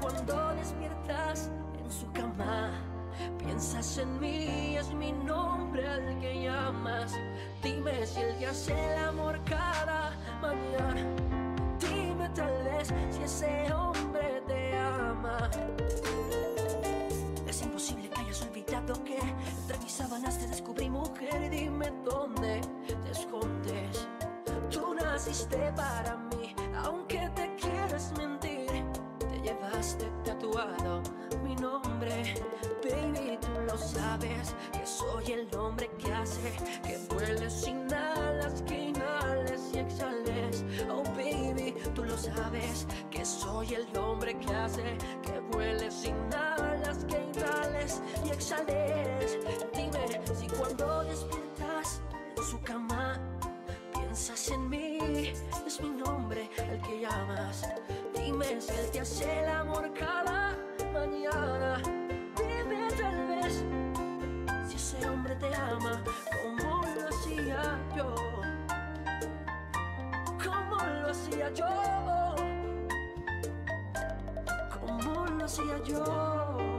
cuando despiertas en su cama, piensas en mí, es mi nombre al que llamas. Dime si él te hace el amor cada mañana. Dime tal vez si ese hombre te ama. Es imposible que hayas olvidado que entre mis sábanas te descubrí mujer. Dime dónde te escondes. Tú naciste para mí, aunque. Te llevaste tatuado mi nombre, baby. Tú lo sabes que soy el hombre que hace que vueles sin alas, que inhales y exhales. Oh, baby, tú lo sabes que soy el hombre que hace que vueles sin alas, que inhales y exhales. Dime si cuando despiertas en su cama piensas en mí, es mi nombre el que llamas. Dime si él te hace el amor cada mañana. Dime tal vez si ese hombre te ama como lo hacía yo. Como lo hacía yo. Como lo hacía yo. Amor, como lo hacía yo.